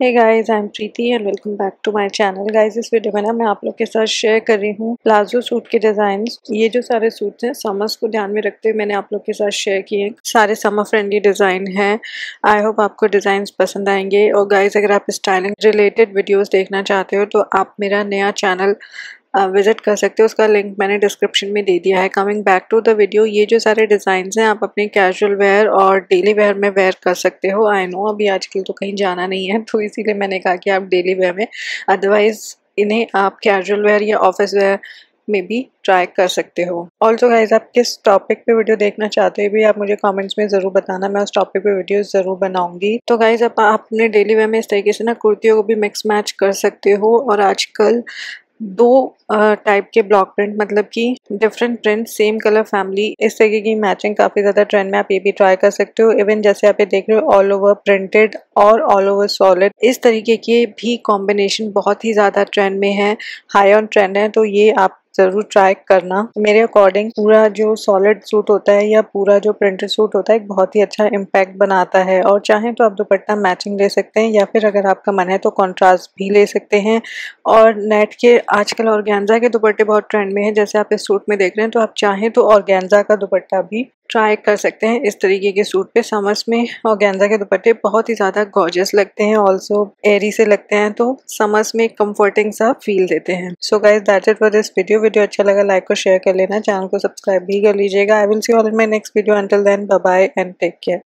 Hey guys I am Preeti and welcome back to my channel guys इस video में ना मैं आप लोग के साथ शेयर कर रही हूँ प्लाजो सूट के डिज़ाइन ये जो सारे सूट हैं समर्स को ध्यान में रखते हुए मैंने आप लोग के साथ शेयर किए सारे समर फ्रेंडली डिज़ाइन हैं। आई होप आपको डिज़ाइन पसंद आएँगे। और गाइज़ अगर आप स्टाइलिंग रिलेटेड वीडियोज़ देखना चाहते हो तो आप मेरा नया चैनल विज़िट कर सकते हो, उसका लिंक मैंने डिस्क्रिप्शन में दे दिया है। Coming back to the video ये जो सारे डिज़ाइन हैं, आप अपने कैजुअल वेयर और डेली वेयर में वेयर कर सकते हो। आई नो अभी आजकल तो कहीं जाना नहीं है तो इसीलिए मैंने कहा कि आप डेली वेयर में अदरवाइज़ इन्हें आप कैजुअल वेयर या ऑफ़िस वेयर में भी ट्राई कर सकते हो। ऑल्सो गाइज़ आप किस टॉपिक पे वीडियो देखना चाहते हो भी आप मुझे कमेंट्स में ज़रूर बताना, मैं उस टॉपिक पे वीडियो ज़रूर बनाऊँगी। तो गाइज़ आप अपने डेली वेयर में इस तरीके से ना कुर्तियों को भी मिक्स मैच कर सकते हो और आजकल दो टाइप के ब्लॉक प्रिंट मतलब कि different print same colour family इस तरीके की मैचिंग काफ़ी ज़्यादा ट्रेंड में आप ये भी ट्राई कर सकते हो। इवन जैसे आप ये देख रहे हो ऑल ओवर प्रिंटेड और ऑल ओवर सॉलिड इस तरीके के भी कॉम्बिनेशन बहुत ही ज़्यादा ट्रेंड में है हाई ऑन ट्रेंड है तो ये आप ज़रूर ट्राई करना। मेरे अकॉर्डिंग पूरा जो सॉलिड सूट होता है या पूरा जो प्रिंटेड सूट होता है, एक बहुत ही अच्छा इम्पैक्ट बनाता है। और चाहें तो आप दुपट्टा मैचिंग ले सकते हैं या फिर अगर आपका मन है तो कॉन्ट्रास्ट भी ले सकते हैं। और नेट के आजकल ऑर्गेन्जा के दुपट्टे बहुत ट्रेंड में है। जैसे आप इस सूट में देख रहे हैं तो आप चाहें तो ऑर्गेन्जा का दुपट्टा भी ट्राई कर सकते हैं इस तरीके के सूट पे। समर्स में और गेंदा के दुपट्टे बहुत ही ज़्यादा गॉर्जियस लगते हैं ऑल्सो एरी से लगते हैं तो समर्स में कंफर्टिंग सा फील देते हैं। So guys that it for this video video अच्छा लगा लाइक और शेयर कर लेना। चैनल को सब्सक्राइब भी कर लीजिएगा। I will see all in my next video until then bye and take care